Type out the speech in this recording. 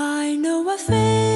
I know a thing.